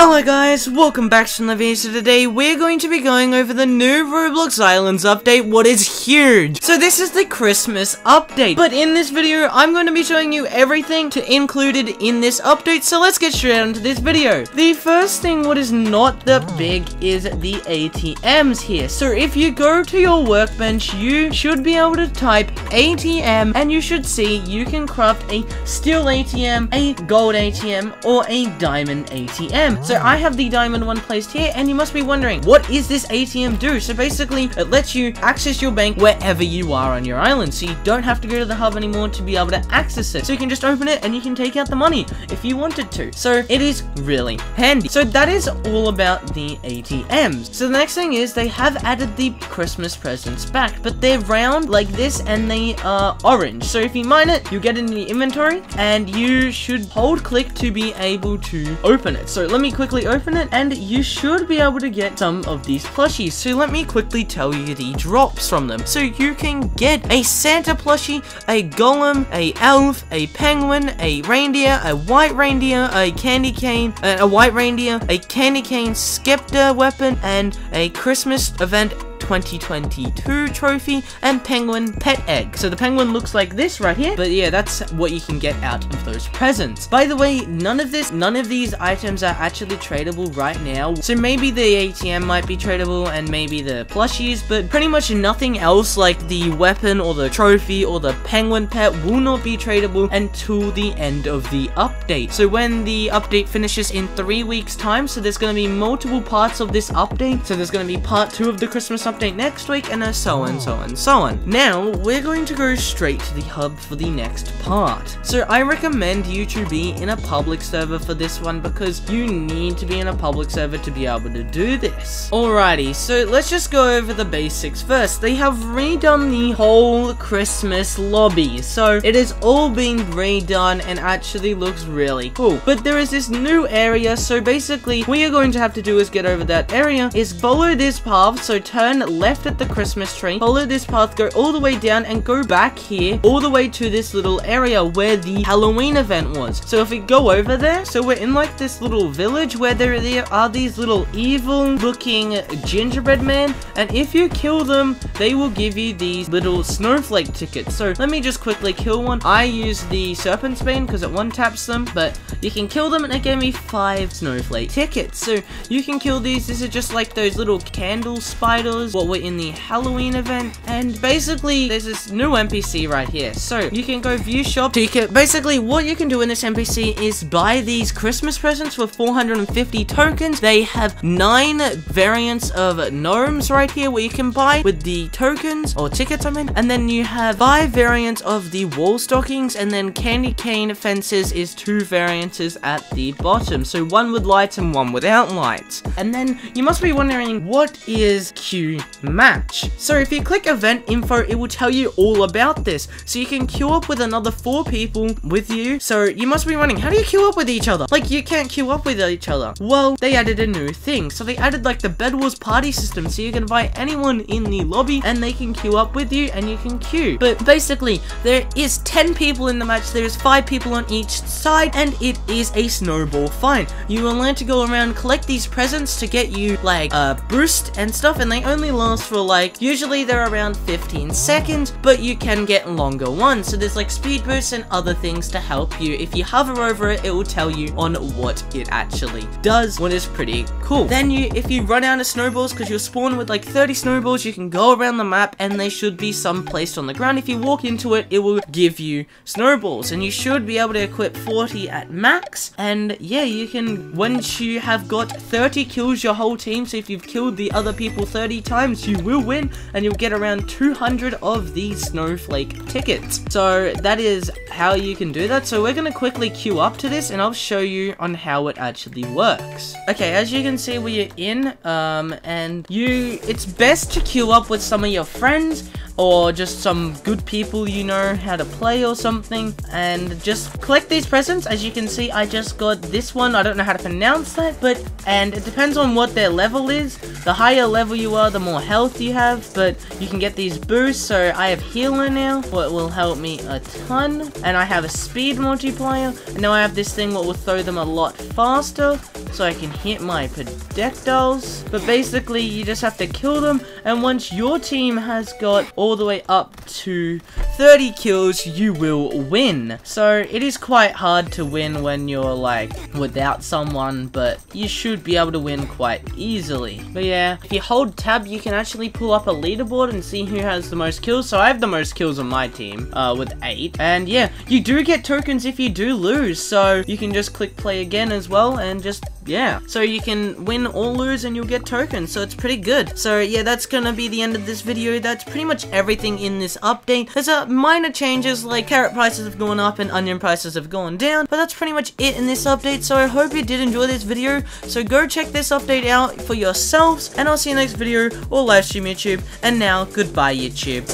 Hello guys, welcome back to another video. So today we're going to be going over the new Roblox Islands update, what is huge. So this is the Christmas update, but in this video I'm going to be showing you everything to included in this update, so let's get straight into this video. The first thing what is not that big is the ATMs here. So if you go to your workbench, you should be able to type ATM and you should see you can craft a steel ATM, a gold ATM, or a diamond ATM. So I have the diamond one placed here, and you must be wondering, what is this ATM do? So basically, it lets you access your bank wherever you are on your island, so you don't have to go to the hub anymore to be able to access it. So you can just open it, and you can take out the money if you wanted to. So it is really handy. So that is all about the ATMs. So the next thing is, they have added the Christmas presents back, but they're round like this, and they are orange. So if you mine it, you get it in the inventory, and you should hold click to be able to open it. So let me quickly open it, and you should be able to get some of these plushies. So let me quickly tell you the drops from them. So you can get a Santa plushie, a golem, a elf, a penguin, a reindeer, a white reindeer, a candy cane, uh, a white reindeer, a candy cane scepter weapon, and a Christmas event 2022 trophy and penguin pet egg. So the penguin looks like this right here, but yeah, that's what you can get out of those presents. By the way, none of this, none of these items are actually tradable right now. So maybe the ATM might be tradable and maybe the plushies, but pretty much nothing else like the weapon or the trophy or the penguin pet will not be tradable until the end of the update. So when the update finishes in three weeks time, so there's going to be multiple parts of this update. So there's going to be part two of the Christmas update next week and so on, so on, so on. Now, we're going to go straight to the hub for the next part. So I recommend you to be in a public server for this one because you need to be in a public server to be able to do this. Alrighty, so let's just go over the basics first. They have redone the whole Christmas lobby. So it is all being redone and actually looks really cool. But there is this new area, so basically what you're going to have to do is get over that area, is follow this path, so turn left at the Christmas tree, follow this path, go all the way down and go back here, all the way to this little area where the Halloween event was. So if we go over there, so we're in like this little village where there, there are these little evil looking gingerbread men, and if you kill them, they will give you these little snowflake tickets. So let me just quickly kill one. I use the serpent's bane because it one taps them, but you can kill them and it gave me five snowflake tickets. So you can kill these. This is just like those little candle spiders, what were in the Halloween event. And basically, there's this new NPC right here. So you can go view shop. So you can, basically, what you can do in this NPC is buy these Christmas presents for 450 tokens. They have nine variants of gnomes right here where you can buy with the tokens or tickets I mean. And then you have five variants of the wall stockings and then candy cane fences is two variances at the bottom. So one with lights and one without lights. And then you must be wondering what is Q match? So if you click event info it will tell you all about this. So you can queue up with another four people with you. So you must be wondering how do you queue up with each other? Like you can't queue up with each other. Well they added a new thing. So they added like the Bed Wars party system so you can invite anyone in the lobby and they can queue up with you and you can queue. But basically there is 10 people in the match. There is 5 people on each side and it is a snowball fight. You will learn to go around collect these presents to get you like uh, a boost and stuff and they only last for like usually they're around 15 seconds but you can get longer ones. So there's like speed boosts and other things to help you. If you hover over it it will tell you on what it actually does what is pretty cool. Then you if you run out of snowballs because you'll spawn with like 30 snowballs you can go around the map and they should be some placed on the ground. If you walk into it it will give you snowballs and you should be able to equip 40 at max and yeah you can once you have got 30 kills your whole team so if you've killed the other people 30 times you will win and you'll get around 200 of these snowflake tickets so that is how you can do that so we're gonna quickly queue up to this and I'll show you on how it actually works okay as you can can see where you're in, um, and you, it's best to queue up with some of your friends, or just some good people you know how to play or something. And just collect these presents. As you can see I just got this one. I don't know how to pronounce that but and it depends on what their level is. The higher level you are the more health you have but you can get these boosts. So I have healer now what will help me a ton. And I have a speed multiplier. And now I have this thing what will throw them a lot faster so I can hit my projectiles. But basically you just have to kill them. And once your team has got all all the way up to 30 kills, you will win. So it is quite hard to win when you're like without someone, but you should be able to win quite easily. But yeah, if you hold tab, you can actually pull up a leaderboard and see who has the most kills. So I have the most kills on my team uh, with eight. And yeah, you do get tokens if you do lose. So you can just click play again as well and just yeah. So you can win or lose and you'll get tokens, so it's pretty good. So yeah, that's gonna be the end of this video. That's pretty much everything in this update. There's a minor changes, like carrot prices have gone up and onion prices have gone down, but that's pretty much it in this update, so I hope you did enjoy this video. So go check this update out for yourselves, and I'll see you next video or live stream YouTube. And now, goodbye YouTube.